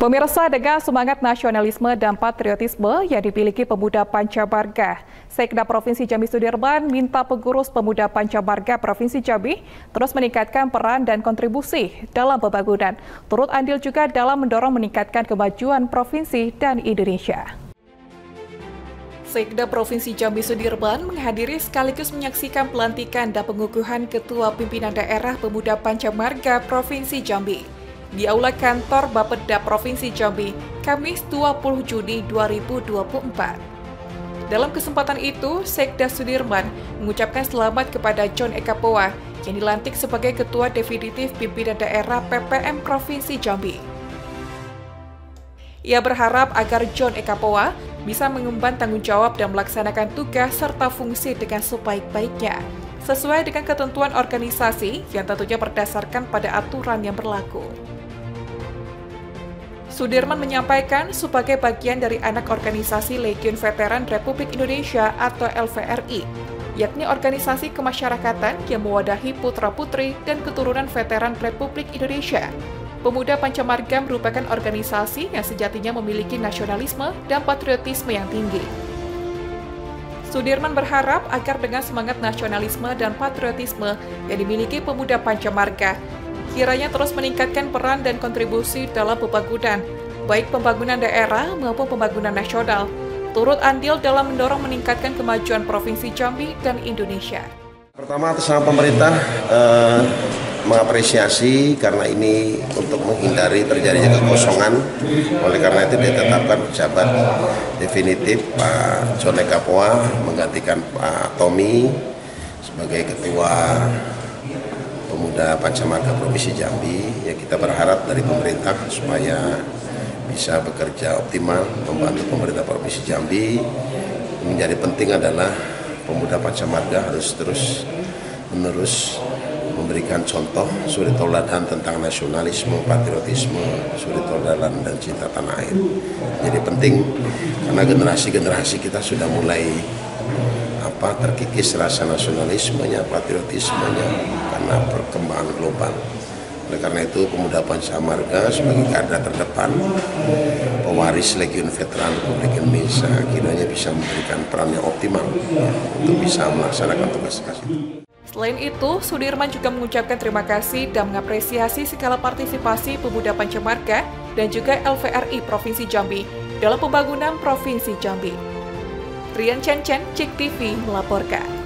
Pemirsa dengan semangat nasionalisme dan patriotisme yang dimiliki pemuda Pancabarga, Sekda Provinsi Jambi Sudirman minta pengurus pemuda Pancabarga Provinsi Jambi terus meningkatkan peran dan kontribusi dalam pembangunan. Turut andil juga dalam mendorong meningkatkan kemajuan provinsi dan Indonesia. Sekda Provinsi Jambi Sudirman menghadiri sekaligus menyaksikan pelantikan dan pengukuhan Ketua Pimpinan Daerah Pemuda Pancamarga Provinsi Jambi di Aula Kantor Bapeda Provinsi Jambi, Kamis 20 Juni 2024. Dalam kesempatan itu, Sekda Sudirman mengucapkan selamat kepada John Eka Poa yang dilantik sebagai Ketua Definitif Pimpinan Daerah PPM Provinsi Jambi. Ia berharap agar John Eka Poa bisa mengemban tanggung jawab dan melaksanakan tugas serta fungsi dengan sebaik-baiknya, sesuai dengan ketentuan organisasi yang tentunya berdasarkan pada aturan yang berlaku. Sudirman menyampaikan sebagai bagian dari anak organisasi Legion Veteran Republik Indonesia atau LVRI, yakni organisasi kemasyarakatan yang mewadahi putra-putri dan keturunan veteran Republik Indonesia. Pemuda Pancamarga merupakan organisasi yang sejatinya memiliki nasionalisme dan patriotisme yang tinggi. Sudirman berharap agar dengan semangat nasionalisme dan patriotisme yang dimiliki pemuda Pancamarga, kiranya terus meningkatkan peran dan kontribusi dalam pembangunan, baik pembangunan daerah maupun pembangunan nasional, turut andil dalam mendorong meningkatkan kemajuan Provinsi Jambi dan Indonesia. Pertama atas nama pemerintah eh, mengapresiasi karena ini untuk menghindari terjadinya kekosongan. Oleh karena itu ditetapkan pejabat definitif Pak Jone Kapoa menggantikan Pak Tommy sebagai ketua Pemuda Pancamarga Provinsi Jambi ya kita berharap dari pemerintah supaya bisa bekerja optimal membantu pemerintah Provinsi Jambi menjadi penting adalah pemuda Pancamarga harus terus menerus memberikan contoh suri toladan tentang nasionalisme, patriotisme, suri toladan dan cinta tanah air. Jadi penting karena generasi-generasi kita sudah mulai apa terkikis rasa nasionalismenya, patriotismenya karena perkembangan global. Oleh karena itu pemuda Pancamarga sebagai garda terdepan pewaris Legion Veteran Republik Indonesia kiranya bisa memberikan peran yang optimal untuk bisa melaksanakan tugas-tugas itu. Selain itu, Sudirman juga mengucapkan terima kasih dan mengapresiasi segala partisipasi pemuda Pancamarga dan juga LVRI Provinsi Jambi dalam pembangunan Provinsi Jambi. Rian Chen Chen, Cik TV melaporkan.